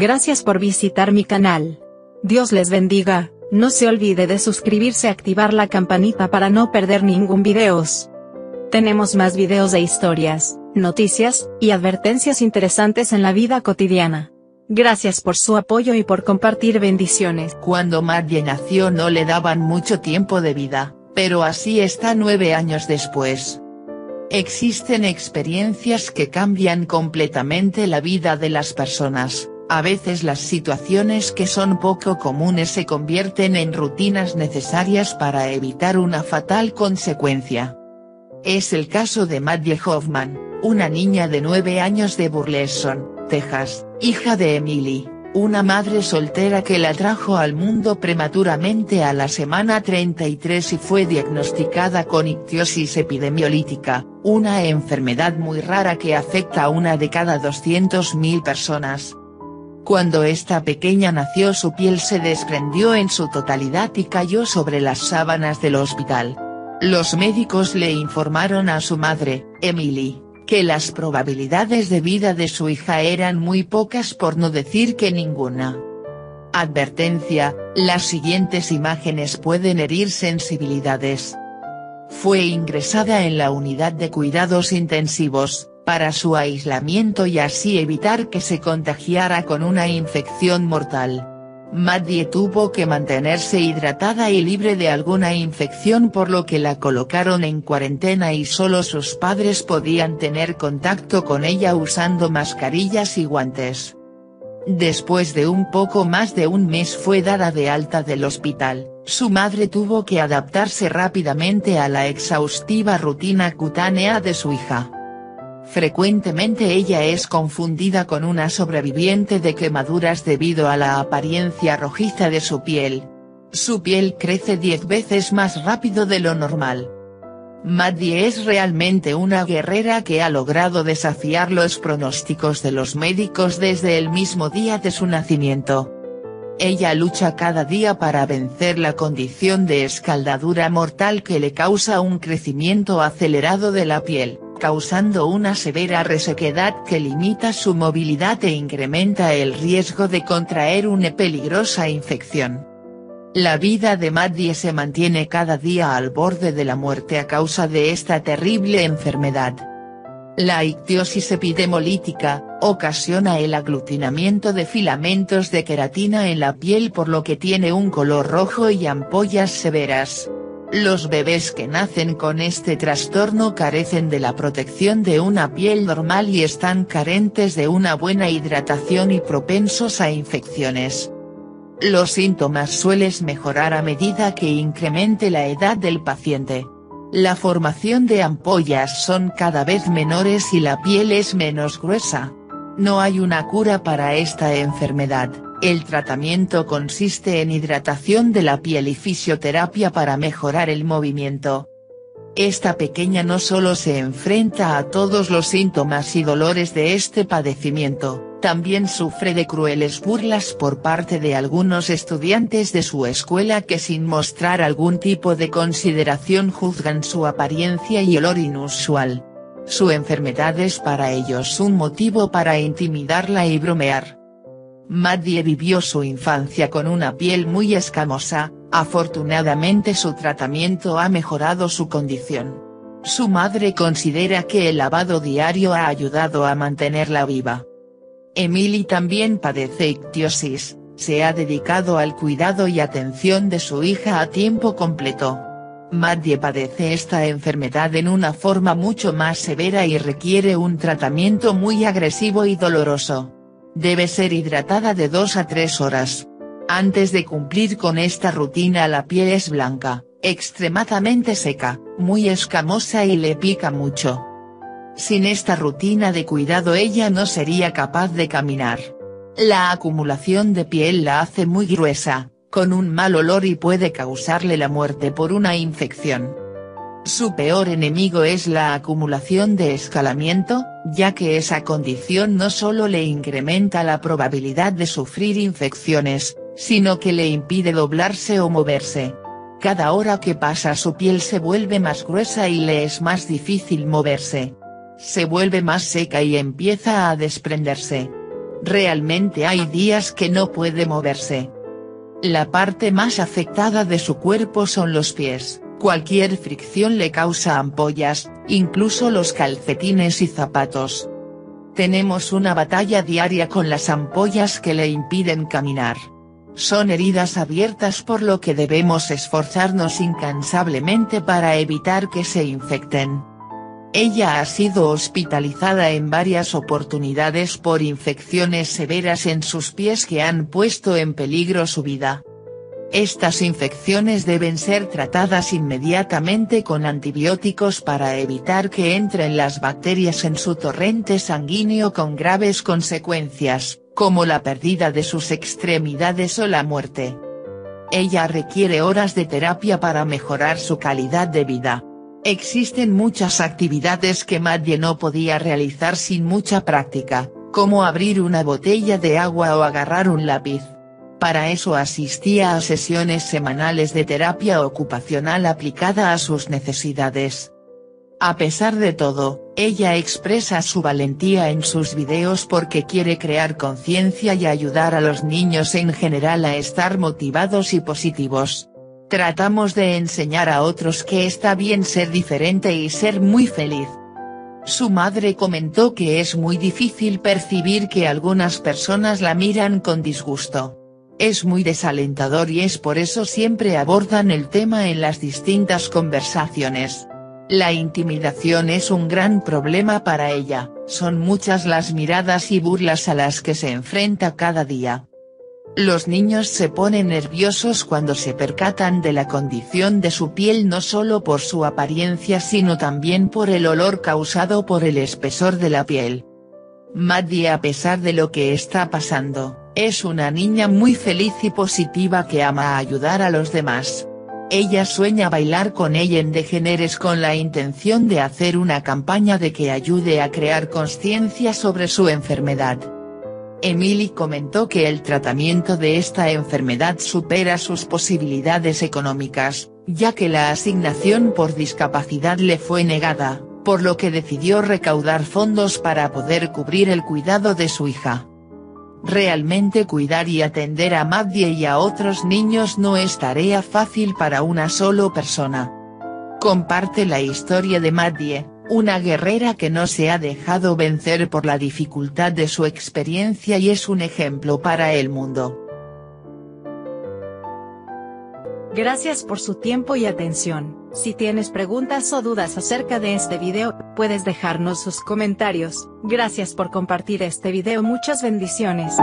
Gracias por visitar mi canal. Dios les bendiga, no se olvide de suscribirse y activar la campanita para no perder ningún videos. Tenemos más videos de historias, noticias, y advertencias interesantes en la vida cotidiana. Gracias por su apoyo y por compartir bendiciones. Cuando Maddie nació no le daban mucho tiempo de vida, pero así está nueve años después. Existen experiencias que cambian completamente la vida de las personas, a veces las situaciones que son poco comunes se convierten en rutinas necesarias para evitar una fatal consecuencia. Es el caso de Maddie Hoffman, una niña de nueve años de Burleson, Texas, hija de Emily, una madre soltera que la trajo al mundo prematuramente a la semana 33 y fue diagnosticada con ictiosis epidemiolítica, una enfermedad muy rara que afecta a una de cada 200.000 personas. Cuando esta pequeña nació su piel se desprendió en su totalidad y cayó sobre las sábanas del hospital. Los médicos le informaron a su madre, Emily, que las probabilidades de vida de su hija eran muy pocas por no decir que ninguna. Advertencia, las siguientes imágenes pueden herir sensibilidades. Fue ingresada en la unidad de cuidados intensivos, para su aislamiento y así evitar que se contagiara con una infección mortal. Maddie tuvo que mantenerse hidratada y libre de alguna infección por lo que la colocaron en cuarentena y solo sus padres podían tener contacto con ella usando mascarillas y guantes. Después de un poco más de un mes fue dada de alta del hospital, su madre tuvo que adaptarse rápidamente a la exhaustiva rutina cutánea de su hija. Frecuentemente ella es confundida con una sobreviviente de quemaduras debido a la apariencia rojiza de su piel. Su piel crece 10 veces más rápido de lo normal. Maddie es realmente una guerrera que ha logrado desafiar los pronósticos de los médicos desde el mismo día de su nacimiento. Ella lucha cada día para vencer la condición de escaldadura mortal que le causa un crecimiento acelerado de la piel causando una severa resequedad que limita su movilidad e incrementa el riesgo de contraer una peligrosa infección. La vida de Maddie se mantiene cada día al borde de la muerte a causa de esta terrible enfermedad. La ictiosis epidemolítica, ocasiona el aglutinamiento de filamentos de queratina en la piel por lo que tiene un color rojo y ampollas severas. Los bebés que nacen con este trastorno carecen de la protección de una piel normal y están carentes de una buena hidratación y propensos a infecciones. Los síntomas suelen mejorar a medida que incremente la edad del paciente. La formación de ampollas son cada vez menores y la piel es menos gruesa. No hay una cura para esta enfermedad. El tratamiento consiste en hidratación de la piel y fisioterapia para mejorar el movimiento. Esta pequeña no solo se enfrenta a todos los síntomas y dolores de este padecimiento, también sufre de crueles burlas por parte de algunos estudiantes de su escuela que sin mostrar algún tipo de consideración juzgan su apariencia y olor inusual. Su enfermedad es para ellos un motivo para intimidarla y bromear. Maddie vivió su infancia con una piel muy escamosa, afortunadamente su tratamiento ha mejorado su condición. Su madre considera que el lavado diario ha ayudado a mantenerla viva. Emily también padece ictiosis, se ha dedicado al cuidado y atención de su hija a tiempo completo. Maddie padece esta enfermedad en una forma mucho más severa y requiere un tratamiento muy agresivo y doloroso. Debe ser hidratada de 2 a 3 horas. Antes de cumplir con esta rutina la piel es blanca, extremadamente seca, muy escamosa y le pica mucho. Sin esta rutina de cuidado ella no sería capaz de caminar. La acumulación de piel la hace muy gruesa, con un mal olor y puede causarle la muerte por una infección. Su peor enemigo es la acumulación de escalamiento, ya que esa condición no solo le incrementa la probabilidad de sufrir infecciones, sino que le impide doblarse o moverse. Cada hora que pasa su piel se vuelve más gruesa y le es más difícil moverse. Se vuelve más seca y empieza a desprenderse. Realmente hay días que no puede moverse. La parte más afectada de su cuerpo son los pies, cualquier fricción le causa ampollas, incluso los calcetines y zapatos. Tenemos una batalla diaria con las ampollas que le impiden caminar. Son heridas abiertas por lo que debemos esforzarnos incansablemente para evitar que se infecten. Ella ha sido hospitalizada en varias oportunidades por infecciones severas en sus pies que han puesto en peligro su vida. Estas infecciones deben ser tratadas inmediatamente con antibióticos para evitar que entren las bacterias en su torrente sanguíneo con graves consecuencias, como la pérdida de sus extremidades o la muerte. Ella requiere horas de terapia para mejorar su calidad de vida. Existen muchas actividades que Madie no podía realizar sin mucha práctica, como abrir una botella de agua o agarrar un lápiz. Para eso asistía a sesiones semanales de terapia ocupacional aplicada a sus necesidades. A pesar de todo, ella expresa su valentía en sus videos porque quiere crear conciencia y ayudar a los niños en general a estar motivados y positivos. Tratamos de enseñar a otros que está bien ser diferente y ser muy feliz. Su madre comentó que es muy difícil percibir que algunas personas la miran con disgusto. Es muy desalentador y es por eso siempre abordan el tema en las distintas conversaciones. La intimidación es un gran problema para ella, son muchas las miradas y burlas a las que se enfrenta cada día. Los niños se ponen nerviosos cuando se percatan de la condición de su piel no solo por su apariencia sino también por el olor causado por el espesor de la piel. Maddie a pesar de lo que está pasando, es una niña muy feliz y positiva que ama ayudar a los demás. Ella sueña bailar con ella en Degeneres con la intención de hacer una campaña de que ayude a crear conciencia sobre su enfermedad. Emily comentó que el tratamiento de esta enfermedad supera sus posibilidades económicas, ya que la asignación por discapacidad le fue negada, por lo que decidió recaudar fondos para poder cubrir el cuidado de su hija. Realmente cuidar y atender a Maddie y a otros niños no es tarea fácil para una solo persona. Comparte la historia de Maddie, una guerrera que no se ha dejado vencer por la dificultad de su experiencia y es un ejemplo para el mundo. Gracias por su tiempo y atención. Si tienes preguntas o dudas acerca de este video, puedes dejarnos sus comentarios. Gracias por compartir este video. Muchas bendiciones.